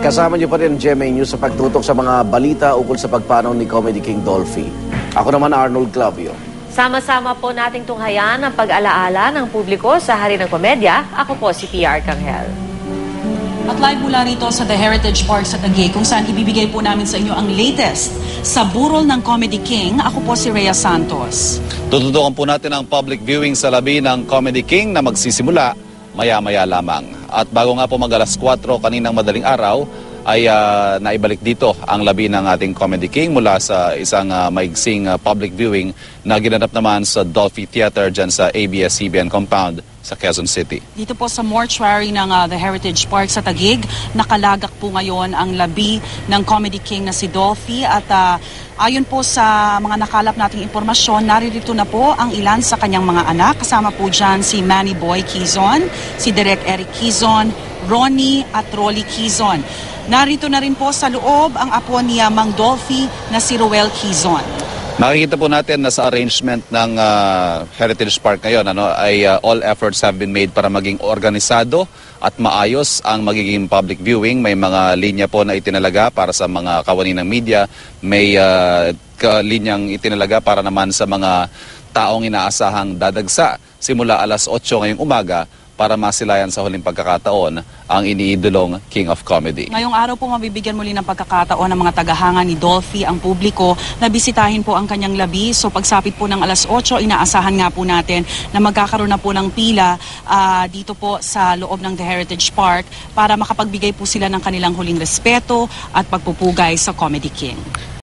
Kasama niyo pa rin GMA News sa pagtutok sa mga balita ukol sa pagpanaw ni Comedy King Dolphy. Ako naman Arnold Clavio. Sama-sama po nating tunghayan ang pag-alaala ng publiko sa Hari ng Komedya. Ako po si PR Kanghel. At live mula rito sa The Heritage Park sa Taguig kung saan ibibigay po namin sa inyo ang latest sa burol ng Comedy King. Ako po si Rhea Santos. Tututukan po natin ang public viewing sa labi ng Comedy King na magsisimula maya-maya lamang. At bago nga po mag alas 4 kaninang madaling araw, ay ah, naibalik dito ang labi ng ating Comedy King mula sa isang ah, maigsing ah, public viewing na ginanap naman sa Dolphy Theater dyan sa ABS-CBN compound sa Quezon City. Dito po sa mortuary ng ah, The Heritage Park sa Taguig, nakalagak po ngayon ang labi ng Comedy King na si Dolphy at ah, ayon po sa mga nakalap nating impormasyon, naririto na po ang ilan sa kanyang mga anak. Kasama po dyan si Manny Boy Quizon, si Direk Eric Quizon, Ronnie at Rolly Quizon. Narito na rin po sa loob ang apo ni ah, Mang Dolphy na si Roel Quizon. Makikita po natin na sa arrangement ng ah, Heritage Park ngayon ano, ay ah, all efforts have been made para maging organisado at maayos ang magiging public viewing. May mga linya po na itinalaga para sa mga kawani ng media. May ka- linyang itinalaga para naman sa mga taong inaasahang dadagsa simula alas 8 ngayong umaga para masilayan sa huling pagkakataon ang iniidolong King of Comedy. Ngayong araw po mabibigyan muli ng pagkakataon ng mga tagahanga ni Dolphy ang publiko na bisitahin po ang kanyang labi. So pagsapit po ng alas 8, inaasahan nga po natin na magkakaroon na po ng pila ah, dito po sa loob ng The Heritage Park para makapagbigay po sila ng kanilang huling respeto at pagpupugay sa Comedy King.